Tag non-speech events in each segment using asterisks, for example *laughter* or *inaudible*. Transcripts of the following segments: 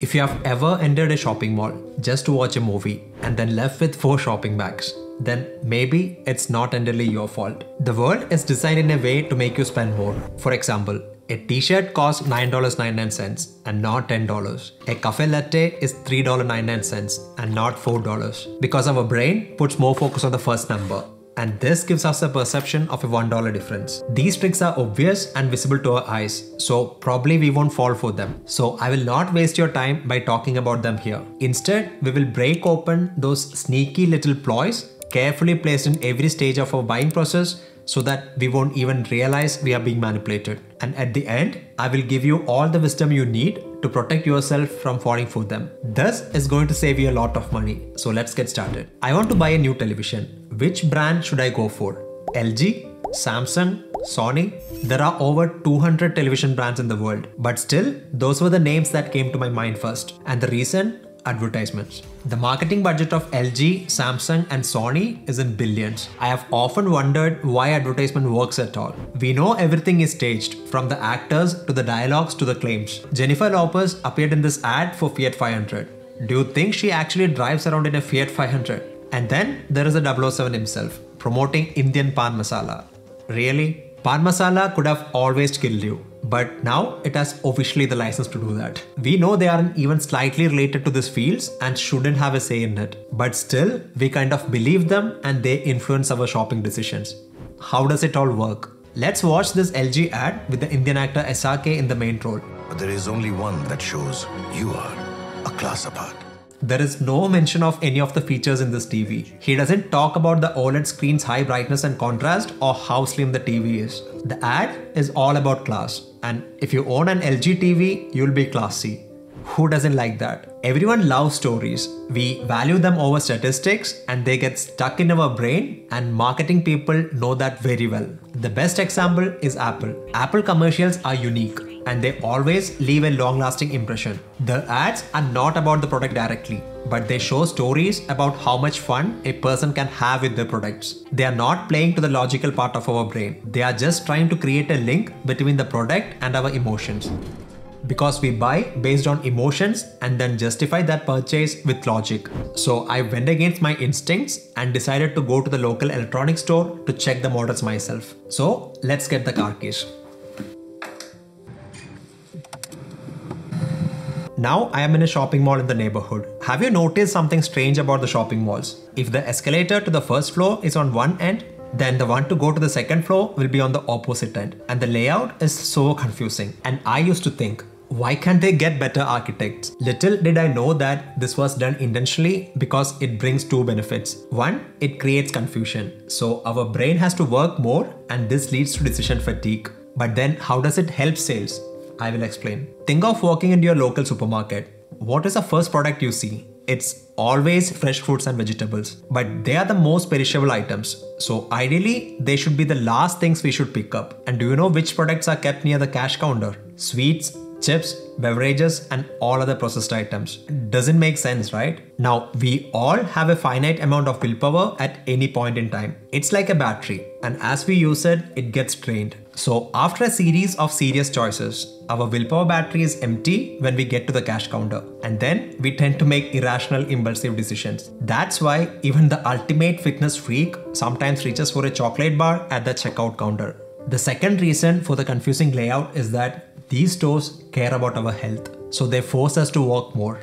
If you have ever entered a shopping mall just to watch a movie and then left with four shopping bags, then maybe it's not entirely your fault. The world is designed in a way to make you spend more. For example, a t-shirt costs $9.99 and not $10. A cafe latte is $3.99 and not $4 because our brain puts more focus on the first number and this gives us a perception of a $1 difference. These tricks are obvious and visible to our eyes, so probably we won't fall for them. So I will not waste your time by talking about them here. Instead, we will break open those sneaky little ploys carefully placed in every stage of our buying process so that we won't even realize we are being manipulated. And at the end, I will give you all the wisdom you need to protect yourself from falling for them. This is going to save you a lot of money. So let's get started. I want to buy a new television. Which brand should I go for? LG? Samsung? Sony? There are over 200 television brands in the world, but still, those were the names that came to my mind first. And the reason? Advertisements. The marketing budget of LG, Samsung and Sony is in billions. I have often wondered why advertisement works at all. We know everything is staged, from the actors to the dialogues to the claims. Jennifer Lopez appeared in this ad for Fiat 500. Do you think she actually drives around in a Fiat 500? And then there is a 007 himself, promoting Indian pan masala. Really? Pan masala could have always killed you. But now it has officially the license to do that. We know they aren't even slightly related to these fields and shouldn't have a say in it. But still, we kind of believe them and they influence our shopping decisions. How does it all work? Let's watch this LG ad with the Indian actor SRK in the main role. But there is only one that shows you are a class apart. There is no mention of any of the features in this TV. He doesn't talk about the OLED screen's high brightness and contrast or how slim the TV is. The ad is all about class. And if you own an LG TV, you'll be classy. Who doesn't like that? Everyone loves stories. We value them over statistics and they get stuck in our brain and marketing people know that very well. The best example is Apple. Apple commercials are unique and they always leave a long lasting impression. The ads are not about the product directly, but they show stories about how much fun a person can have with their products. They are not playing to the logical part of our brain, they are just trying to create a link between the product and our emotions. Because we buy based on emotions and then justify that purchase with logic. So I went against my instincts and decided to go to the local electronics store to check the models myself. So let's get the car keys. Now I am in a shopping mall in the neighborhood. Have you noticed something strange about the shopping malls? If the escalator to the first floor is on one end, then the one to go to the second floor will be on the opposite end. And the layout is so confusing. And I used to think, why can't they get better architects? Little did I know that this was done intentionally because it brings two benefits. One, it creates confusion. So our brain has to work more and this leads to decision fatigue. But then how does it help sales? I will explain. Think of walking into your local supermarket. What is the first product you see? It's always fresh fruits and vegetables, but they are the most perishable items. So ideally, they should be the last things we should pick up. And do you know which products are kept near the cash counter? Sweets, chips, beverages, and all other processed items. Doesn't make sense, right? Now, we all have a finite amount of willpower at any point in time. It's like a battery, and as we use it, it gets drained. So, after a series of serious choices, our willpower battery is empty when we get to the cash counter, and then we tend to make irrational, impulsive decisions. That's why even the ultimate fitness freak sometimes reaches for a chocolate bar at the checkout counter. The second reason for the confusing layout is that these stores care about our health, so they force us to walk more.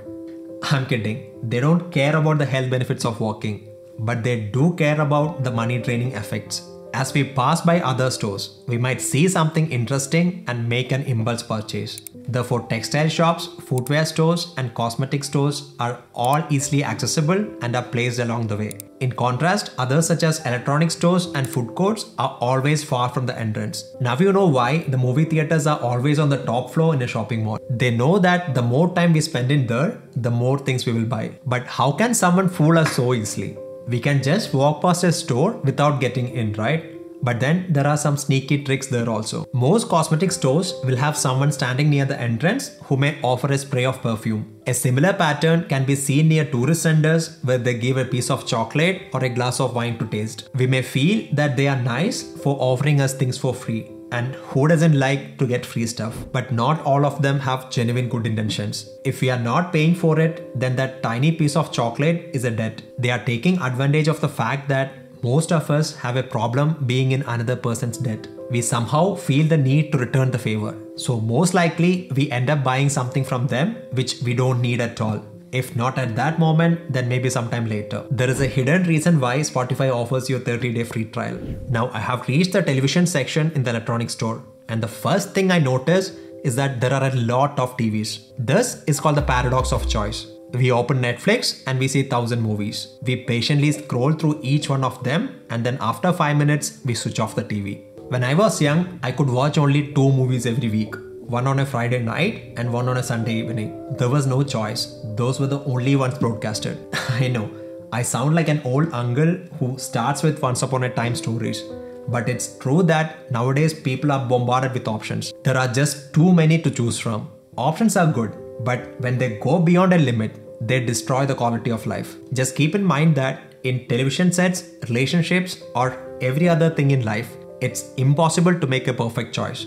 I'm kidding, they don't care about the health benefits of walking, but they do care about the money draining effects. As we pass by other stores, we might see something interesting and make an impulse purchase. Therefore, textile shops, footwear stores, and cosmetic stores are all easily accessible and are placed along the way. In contrast, others such as electronic stores and food courts are always far from the entrance. Now you know why the movie theaters are always on the top floor in a shopping mall. They know that the more time we spend in there, the more things we will buy. But how can someone fool us so easily? We can just walk past a store without getting in, right? But then there are some sneaky tricks there also. Most cosmetic stores will have someone standing near the entrance who may offer a spray of perfume. A similar pattern can be seen near tourist centers where they give a piece of chocolate or a glass of wine to taste. We may feel that they are nice for offering us things for free. And who doesn't like to get free stuff? But not all of them have genuine good intentions. If we are not paying for it, then that tiny piece of chocolate is a debt. They are taking advantage of the fact that most of us have a problem being in another person's debt. We somehow feel the need to return the favor. So, most likely, we end up buying something from them which we don't need at all. If not at that moment, then maybe sometime later. There is a hidden reason why Spotify offers you a 30 day free trial. Now, I have reached the television section in the electronics store, and the first thing I notice is that there are a lot of TVs. This is called the paradox of choice. We open Netflix and we see 1000 movies. We patiently scroll through each one of them and then after 5 minutes we switch off the TV. When I was young, I could watch only 2 movies every week. One on a Friday night and one on a Sunday evening. There was no choice. Those were the only ones broadcasted. *laughs* I know. I sound like an old uncle who starts with once upon a time stories. But it's true that nowadays people are bombarded with options. There are just too many to choose from. Options are good, but when they go beyond a limit, they destroy the quality of life. Just keep in mind that in television sets, relationships, or every other thing in life, it's impossible to make a perfect choice.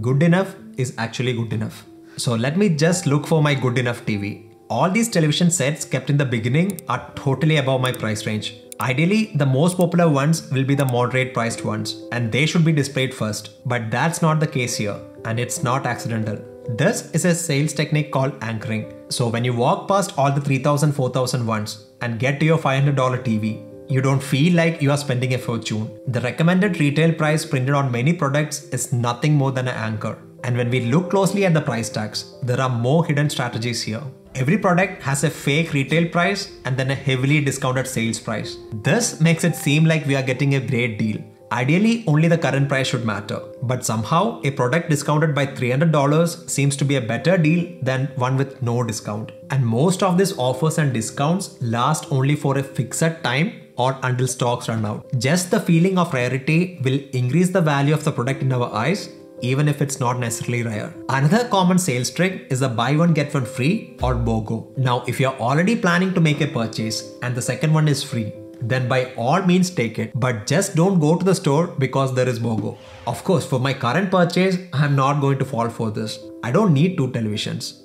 Good enough is actually good enough. So let me just look for my good enough TV. All these television sets kept in the beginning are totally above my price range. Ideally, the most popular ones will be the moderate priced ones, and they should be displayed first. But that's not the case here, and it's not accidental. This is a sales technique called anchoring. So when you walk past all the 3000, 4000 ones and get to your $500 TV, you don't feel like you are spending a fortune. The recommended retail price printed on many products is nothing more than an anchor. And when we look closely at the price tags, there are more hidden strategies here. Every product has a fake retail price and then a heavily discounted sales price. This makes it seem like we are getting a great deal Ideally, only the current price should matter, but somehow a product discounted by $300 seems to be a better deal than one with no discount. And most of these offers and discounts last only for a fixed time or until stocks run out. Just the feeling of rarity will increase the value of the product in our eyes even if it's not necessarily rare. Another common sales trick is the buy one get one free or BOGO. Now, if you're already planning to make a purchase and the second one is free, then by all means take it. But just don't go to the store because there is BOGO. Of course, for my current purchase, I'm not going to fall for this. I don't need two televisions.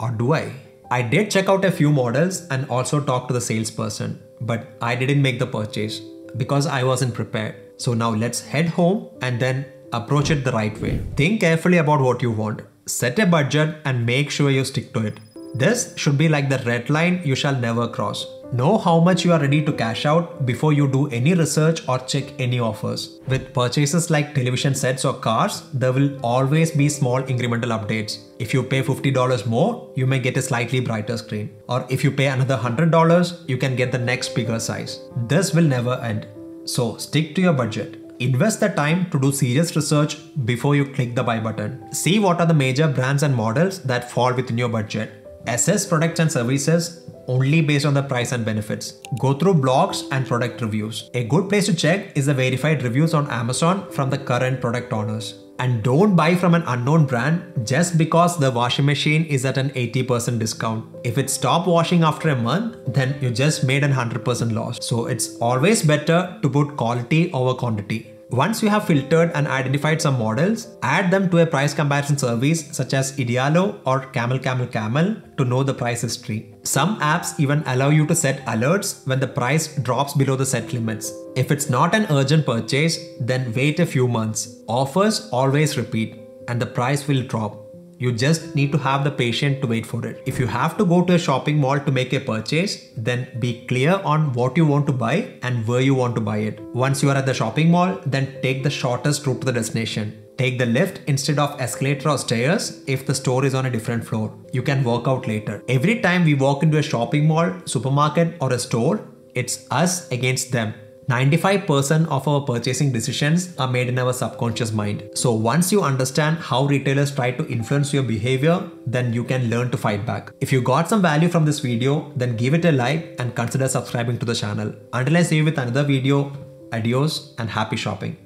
Or do I? I did check out a few models and also talk to the salesperson, but I didn't make the purchase because I wasn't prepared. So now let's head home and then approach it the right way. Think carefully about what you want. Set a budget and make sure you stick to it. This should be like the red line you shall never cross. Know how much you are ready to cash out before you do any research or check any offers. With purchases like television sets or cars, there will always be small incremental updates. If you pay $50 more, you may get a slightly brighter screen. Or if you pay another $100, you can get the next bigger size. This will never end. So stick to your budget. Invest the time to do serious research before you click the buy button. See what are the major brands and models that fall within your budget. Assess products and services only based on the price and benefits. Go through blogs and product reviews. A good place to check is the verified reviews on Amazon from the current product owners. And don't buy from an unknown brand just because the washing machine is at an 80% discount. If it stopped washing after a month, then you just made an 100% loss. So it's always better to put quality over quantity. Once you have filtered and identified some models, add them to a price comparison service such as Idealo or Camel Camel Camel to know the price history. Some apps even allow you to set alerts when the price drops below the set limits. If it's not an urgent purchase, then wait a few months. Offers always repeat and the price will drop. You just need to have the patience to wait for it. If you have to go to a shopping mall to make a purchase, then be clear on what you want to buy and where you want to buy it. Once you are at the shopping mall, then take the shortest route to the destination. Take the lift instead of escalator or stairs if the store is on a different floor. You can work out later. Every time we walk into a shopping mall, supermarket, or a store, it's us against them. 95% of our purchasing decisions are made in our subconscious mind. So once you understand how retailers try to influence your behavior, then you can learn to fight back. If you got some value from this video, then give it a like and consider subscribing to the channel. Until I see you with another video, adios and happy shopping.